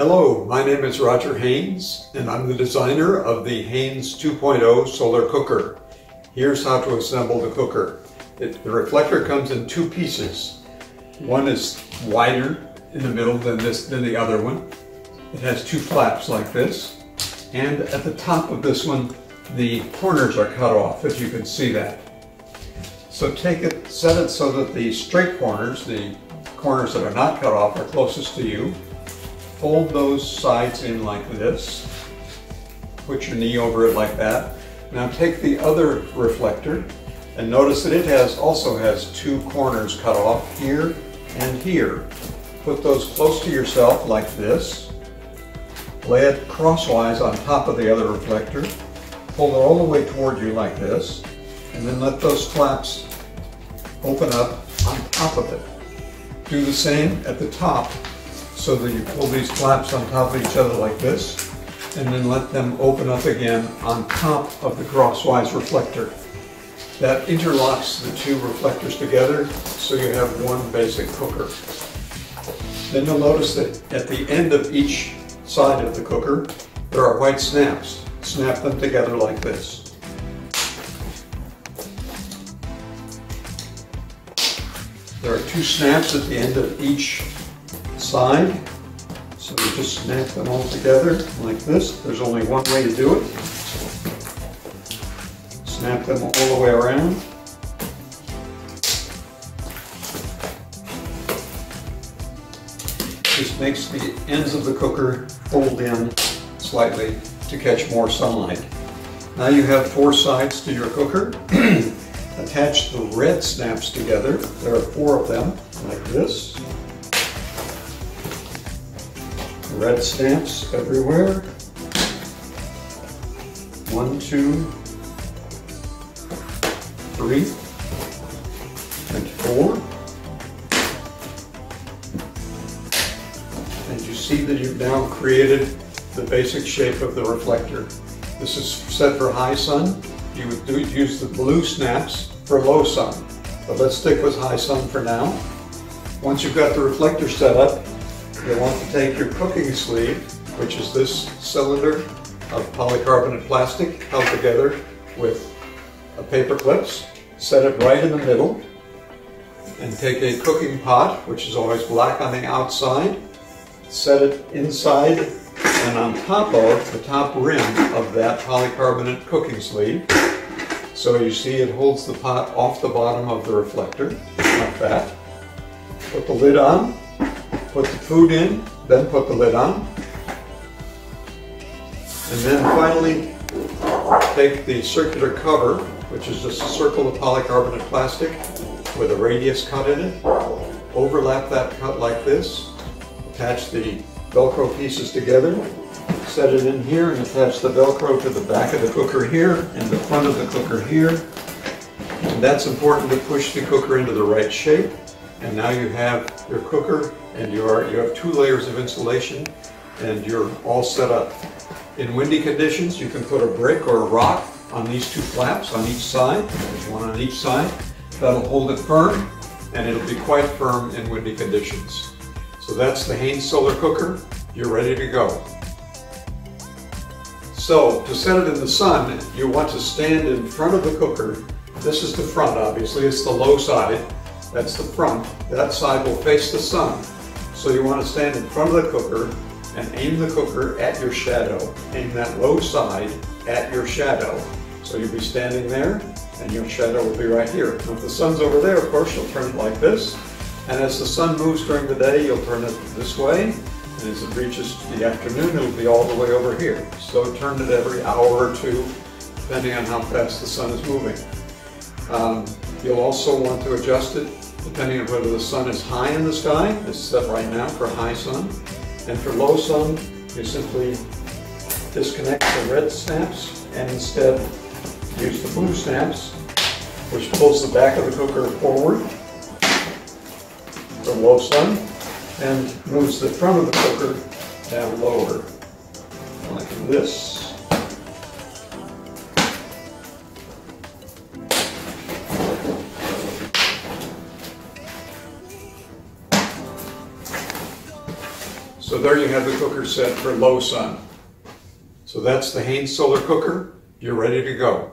Hello, my name is Roger Haines and I'm the designer of the Haines 2.0 solar cooker. Here's how to assemble the cooker. It, the reflector comes in two pieces. One is wider in the middle than, this, than the other one. It has two flaps like this. And at the top of this one, the corners are cut off, if you can see that. So take it, set it so that the straight corners, the corners that are not cut off, are closest to you fold those sides in like this. Put your knee over it like that. Now take the other reflector and notice that it has also has two corners cut off here and here. Put those close to yourself like this. Lay it crosswise on top of the other reflector. Pull it all the way toward you like this. And then let those flaps open up on top of it. Do the same at the top so that you pull these flaps on top of each other like this, and then let them open up again on top of the crosswise reflector. That interlocks the two reflectors together so you have one basic cooker. Then you'll notice that at the end of each side of the cooker, there are white snaps. Snap them together like this. There are two snaps at the end of each side. So we just snap them all together like this. There's only one way to do it. Snap them all the way around. This makes the ends of the cooker fold in slightly to catch more sunlight. Now you have four sides to your cooker. Attach the red snaps together. There are four of them, like this red stamps everywhere. One, two, three, and four. And you see that you've now created the basic shape of the reflector. This is set for high sun. You would do, use the blue snaps for low sun. But let's stick with high sun for now. Once you've got the reflector set up, You'll want to take your cooking sleeve, which is this cylinder of polycarbonate plastic held together with a paper clips, set it right in the middle, and take a cooking pot, which is always black on the outside, set it inside and on top of the top rim of that polycarbonate cooking sleeve. So you see it holds the pot off the bottom of the reflector, like that. Put the lid on, Put the food in, then put the lid on. And then finally, take the circular cover, which is just a circle of polycarbonate plastic with a radius cut in it. Overlap that cut like this. Attach the Velcro pieces together. Set it in here and attach the Velcro to the back of the cooker here and the front of the cooker here. And that's important to push the cooker into the right shape. And now you have your cooker and you, are, you have two layers of insulation and you're all set up. In windy conditions, you can put a brick or a rock on these two flaps on each side. There's one on each side. That'll hold it firm and it'll be quite firm in windy conditions. So that's the Haines Solar Cooker. You're ready to go. So to set it in the sun, you want to stand in front of the cooker. This is the front, obviously. It's the low side. That's the front. That side will face the sun. So you want to stand in front of the cooker and aim the cooker at your shadow. Aim that low side at your shadow. So you'll be standing there and your shadow will be right here. Now, if the sun's over there, of course, you'll turn it like this. And as the sun moves during the day, you'll turn it this way. And as it reaches the afternoon, it'll be all the way over here. So turn it every hour or two, depending on how fast the sun is moving. Um, you'll also want to adjust it depending on whether the sun is high in the sky, it's set right now for high sun, and for low sun, you simply disconnect the red snaps and instead use the blue snaps, which pulls the back of the cooker forward for low sun and moves the front of the cooker down lower, like this. So there you have the cooker set for low sun. So that's the Haines solar cooker. You're ready to go.